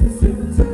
Mississippi.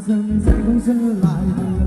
Dần dần.